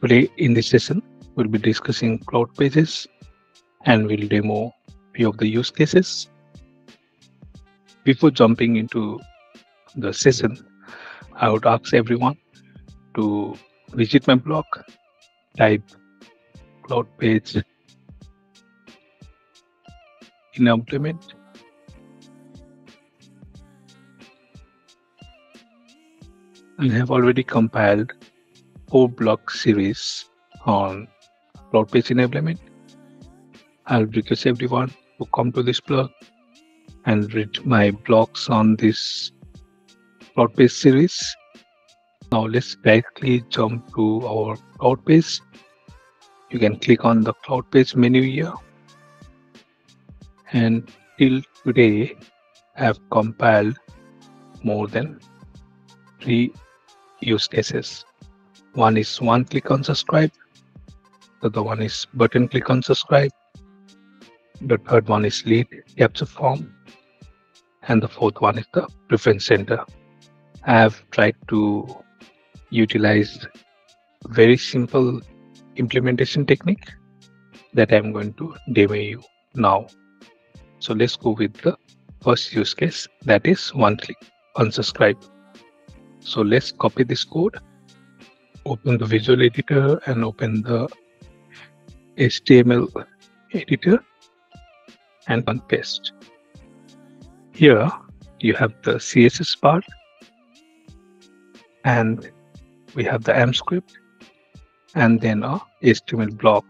Today in this session, we'll be discussing cloud pages and we'll demo few of the use cases. Before jumping into the session, I would ask everyone to visit my blog, type cloud page in implement I have already compiled four blog series on cloud page enablement. I'll request everyone to come to this blog and read my blogs on this cloud page series. Now let's directly jump to our cloud page. You can click on the cloud page menu here. And till today, I have compiled more than three use cases. One is one click unsubscribe. The other one is button click unsubscribe. The third one is lead capture form. And the fourth one is the preference center. I have tried to utilize very simple implementation technique that I'm going to demo you now. So let's go with the first use case that is one click unsubscribe. So let's copy this code, open the visual editor and open the HTML editor and paste. Here you have the CSS part and we have the AMP script and then a HTML block.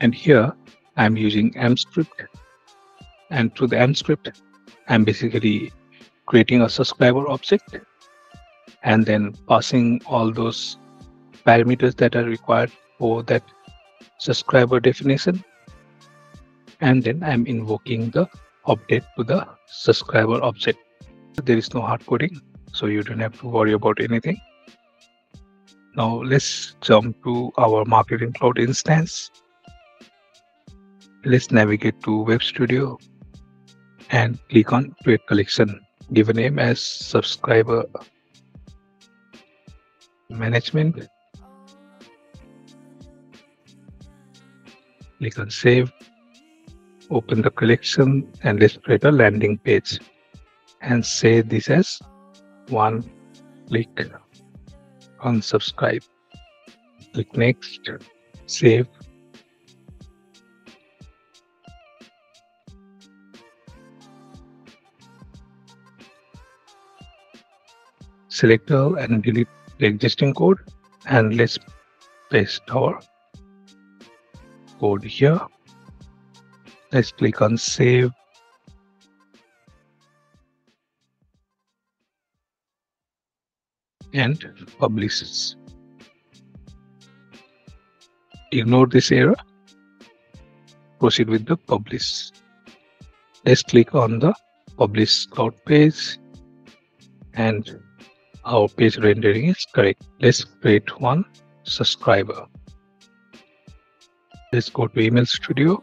And here I'm using AMP script and through the AMP script, I'm basically creating a subscriber object and then passing all those parameters that are required for that subscriber definition. And then I'm invoking the update to the subscriber object. There is no hard coding, so you don't have to worry about anything. Now let's jump to our Marketing Cloud instance. Let's navigate to Web Studio and click on Create Collection. Give a name as subscriber management. Click on save, open the collection and let's create a landing page and say this as one click unsubscribe. Click next, save. Select all and delete the existing code and let's paste our code here. Let's click on save. And publish it. Ignore this error. Proceed with the publish. Let's click on the publish cloud page and our page rendering is correct. Let's create one subscriber. Let's go to email studio.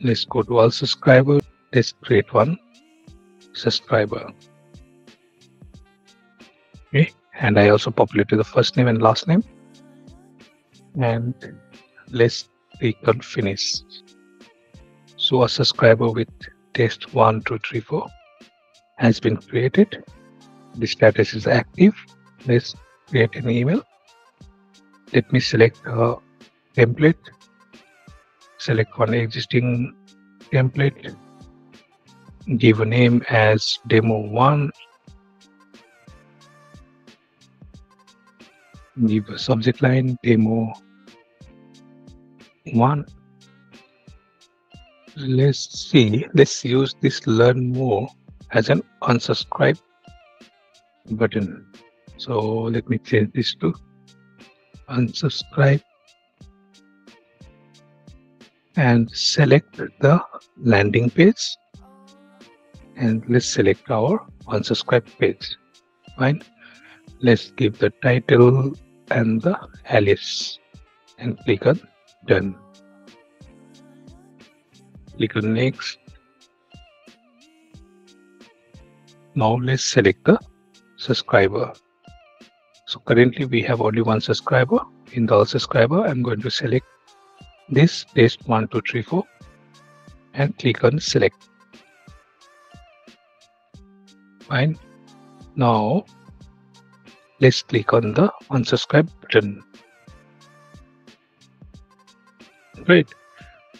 Let's go to all subscriber. Let's create one subscriber. Okay, and I also populated the first name and last name. And let's click on finish. So a subscriber with test one, two, three, four has been created the status is active let's create an email let me select a template select one existing template give a name as demo1 give a subject line demo 1 let's see let's use this learn more as an unsubscribe button. So let me change this to unsubscribe and select the landing page and let's select our unsubscribe page. Fine. Let's give the title and the alias and click on done. Click on next. Now let's select the subscriber. So currently we have only one subscriber. In the all subscriber, I'm going to select this test 1, 2, 3, 4 and click on select. Fine. Now let's click on the unsubscribe button. Great.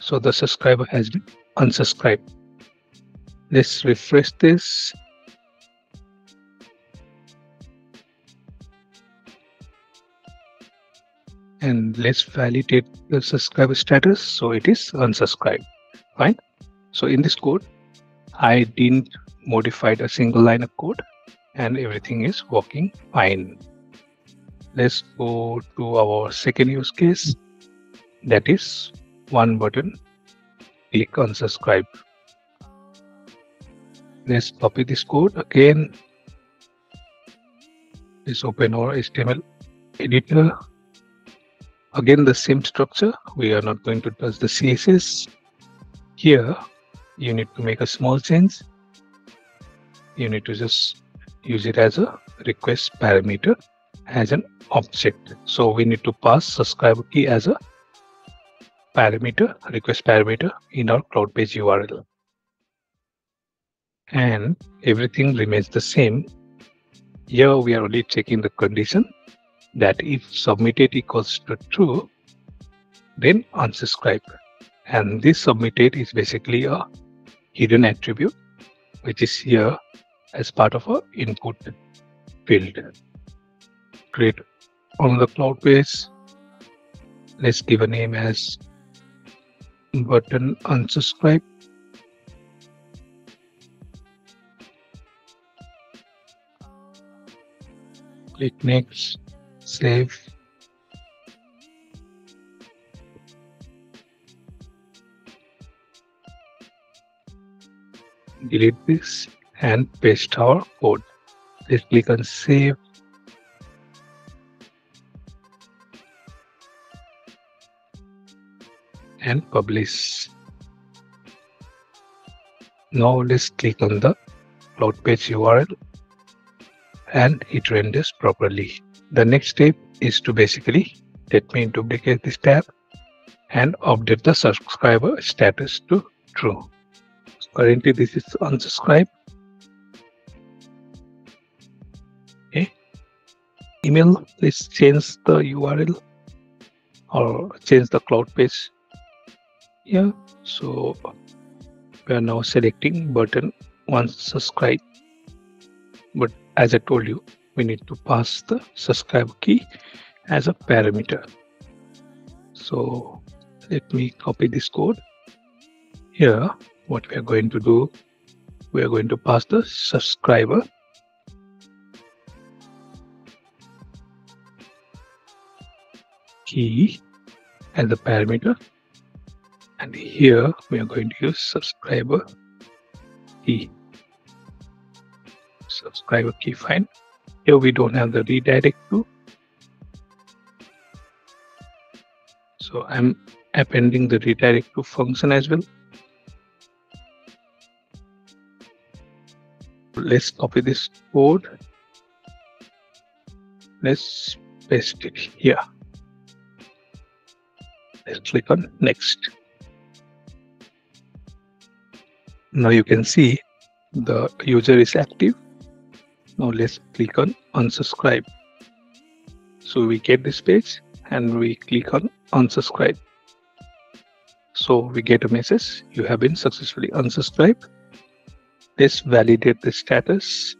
So the subscriber has been unsubscribed. Let's refresh this. Let's validate the subscriber status. So it is unsubscribed. Fine. So in this code, I didn't modify a single line of code and everything is working fine. Let's go to our second use case. That is one button. Click unsubscribe. Let's copy this code again. Let's open our HTML editor. Again, the same structure. We are not going to touch the CSS. Here, you need to make a small change. You need to just use it as a request parameter as an object. So we need to pass subscriber key as a parameter, request parameter in our cloud page URL and everything remains the same. Here we are only checking the condition that if submitted equals to true, then unsubscribe. And this submitted is basically a hidden attribute, which is here as part of our input field. Create on the cloud page, Let's give a name as button unsubscribe click next save delete this and paste our code. Let's click on save. And publish. Now let's click on the cloud page url and it renders properly. The next step is to basically let me duplicate this tab and update the subscriber status to true. Currently this is unsubscribed. Okay. Email, let's change the URL or change the cloud page. Yeah, so we are now selecting button unsubscribe but as I told you, we need to pass the subscribe key as a parameter. So let me copy this code. Here, what we are going to do, we are going to pass the subscriber key as a parameter. And here we are going to use subscriber key subscriber key fine. Here we don't have the redirect to. So I'm appending the redirect to function as well. Let's copy this code. Let's paste it here. Let's click on next. Now you can see the user is active now let's click on unsubscribe. So we get this page and we click on unsubscribe. So we get a message, you have been successfully unsubscribed. Let's validate the status.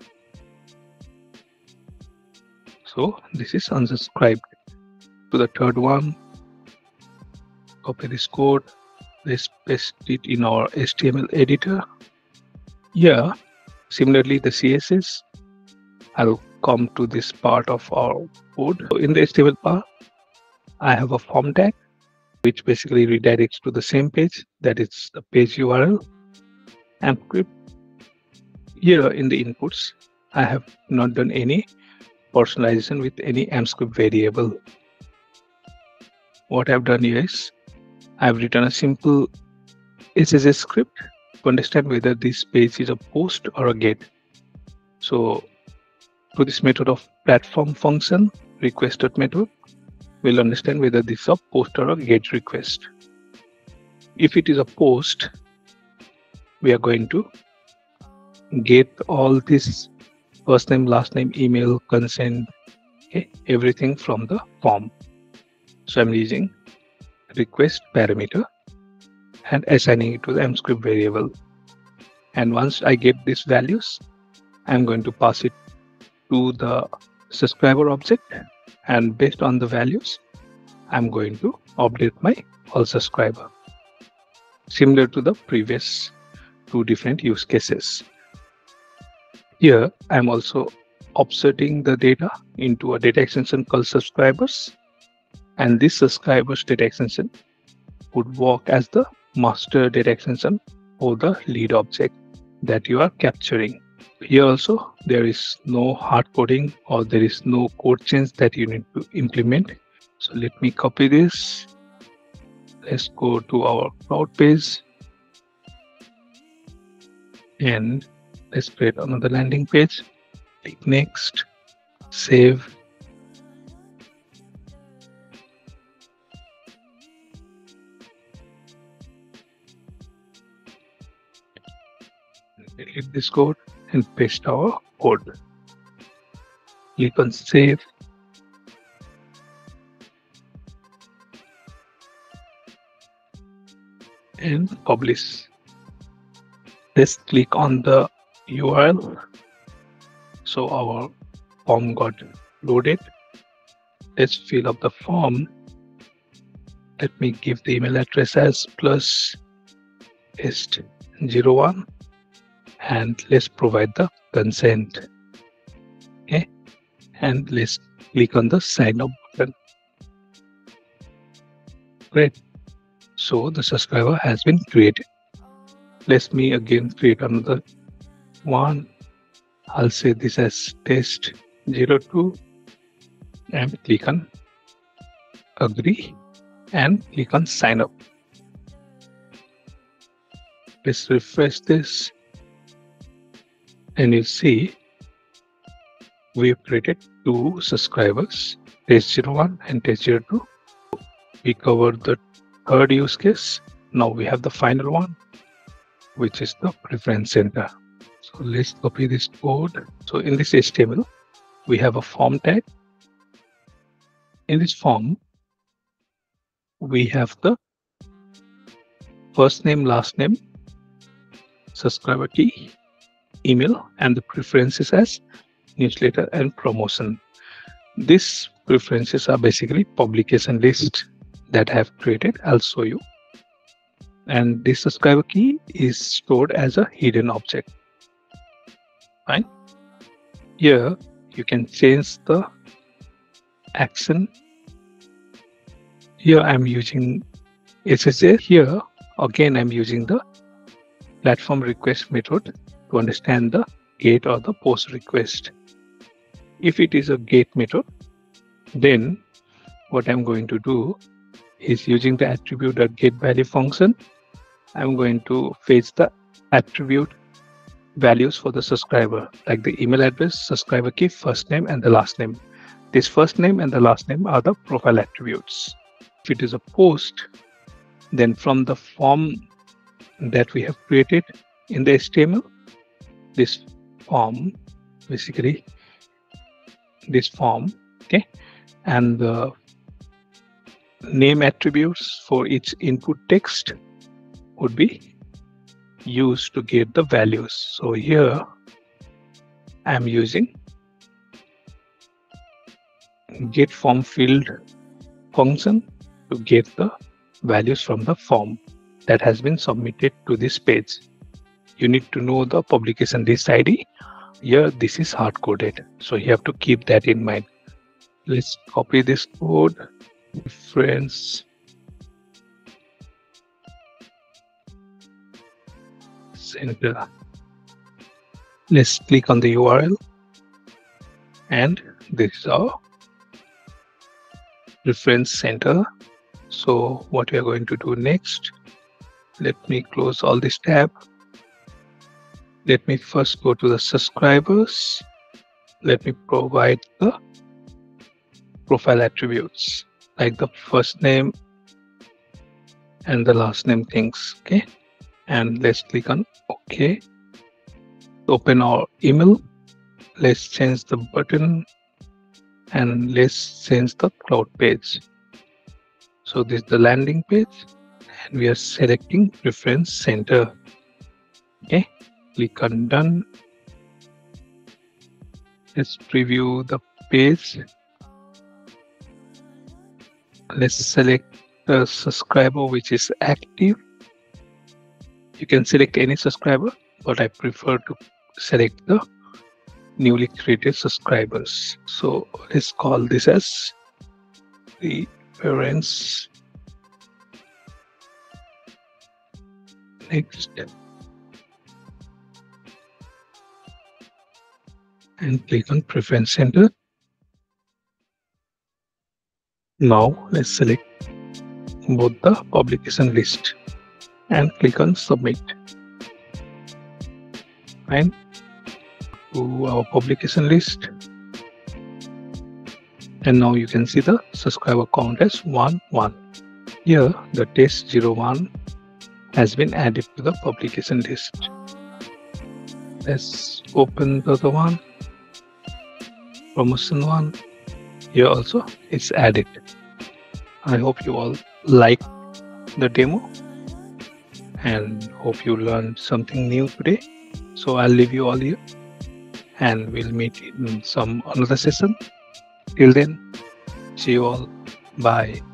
So this is unsubscribed. To the third one, copy this code, let's paste it in our HTML editor. Here, similarly the CSS I'll come to this part of our code. So in the HTML part, I have a form tag, which basically redirects to the same page, that is the page URL. AmpScript. Here in the inputs, I have not done any personalization with any AmpScript variable. What I've done here is I've written a simple SSJS script to understand whether this page is a post or a get. So to this method of platform function, requested method we'll understand whether this is a post or a get request. If it is a post, we are going to get all this first name, last name, email, consent, okay, everything from the form. So I'm using request parameter and assigning it to the AmpScript variable. And once I get these values, I'm going to pass it to the subscriber object and based on the values I'm going to update my all subscriber. Similar to the previous two different use cases. Here I'm also offsetting the data into a data extension called subscribers and this subscribers data extension would work as the master data extension for the lead object that you are capturing here also there is no hard coding or there is no code change that you need to implement. So let me copy this. Let's go to our cloud page and let's create another landing page. Click next save. Delete this code and paste our code. Click on save. And publish. Let's click on the URL. So our form got loaded. Let's fill up the form. Let me give the email address as plus est01 and let's provide the consent. Okay? And let's click on the sign up button. Great. So the subscriber has been created. Let me again create another one. I'll say this as test 02 and click on agree and click on sign up. Let's refresh this and you see we've created two subscribers test01 and test02 we covered the third use case. Now we have the final one which is the preference center. So let's copy this code. So in this html we have a form tag in this form we have the first name last name subscriber key email and the preferences as newsletter and promotion. These preferences are basically publication list that I have created. I'll show you. And this subscriber key is stored as a hidden object. Fine. Here you can change the action. Here I'm using SSA. Here again I'm using the platform request method to understand the get or the post request. If it is a get method, then what I'm going to do is using the attribute.getValue value function, I'm going to fetch the attribute values for the subscriber, like the email address, subscriber key, first name, and the last name. This first name and the last name are the profile attributes. If it is a post, then from the form that we have created in the HTML, this form basically this form okay? And the name attributes for each input text would be used to get the values. So here i'm using get form field function to get the values from the form that has been submitted to this page you need to know the publication list id here this is hard coded so you have to keep that in mind. Let's copy this code. Preference center. Let's click on the url and this is our preference center. So what we are going to do next let me close all this tab let me first go to the subscribers. Let me provide the profile attributes like the first name and the last name things okay? And let's click on ok. Open our email. Let's change the button and let's change the cloud page. So this is the landing page and we are selecting preference center okay click on done. Let's preview the page. Let's select the subscriber which is active. You can select any subscriber but i prefer to select the newly created subscribers. So let's call this as the parents. Next and click on preference center. Now let's select both the publication list and click on submit. And to our publication list. And now you can see the subscriber count as 1 1 here the test 01 has been added to the publication list. Let's open the other one promotion one here also it's added. I hope you all like the demo and hope you learned something new today. So i'll leave you all here and we'll meet in some another session. Till then see you all. Bye